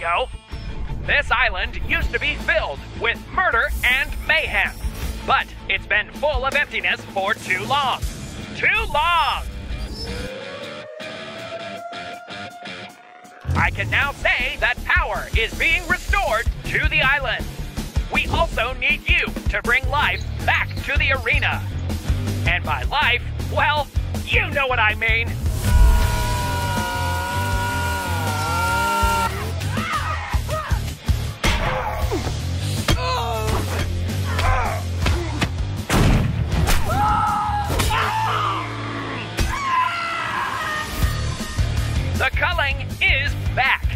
This island used to be filled with murder and mayhem, but it's been full of emptiness for too long. Too long! I can now say that power is being restored to the island. We also need you to bring life back to the arena. And by life, well, you know what I mean. The culling is back.